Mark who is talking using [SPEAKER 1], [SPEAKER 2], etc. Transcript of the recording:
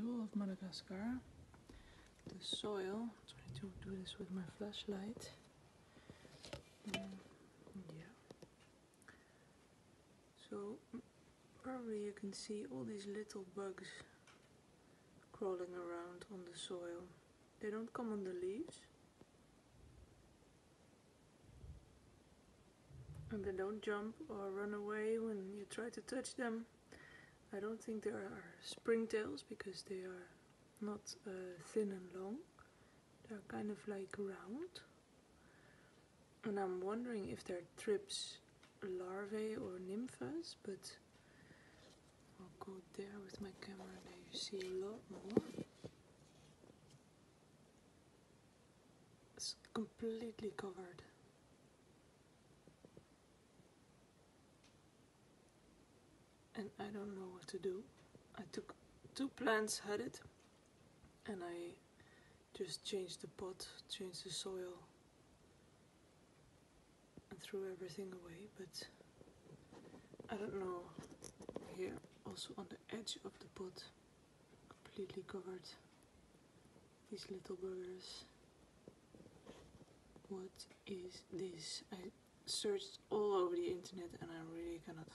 [SPEAKER 1] jewel of Madagascar. The soil. I'm trying to do this with my flashlight. Mm, yeah. So probably you can see all these little bugs crawling around on the soil. They don't come on the leaves. And they don't jump or run away when you try to touch them. I don't think there are springtails because they are not uh, thin and long. They're kind of like round. And I'm wondering if they're thrips larvae or nymphas, but I'll go there with my camera there you see a lot more. It's completely covered. And I don't know what to do. I took two plants, had it, and I just changed the pot, changed the soil, and threw everything away. But I don't know. Here, also on the edge of the pot, completely covered. These little burgers. What is this? I searched all over the internet and I really cannot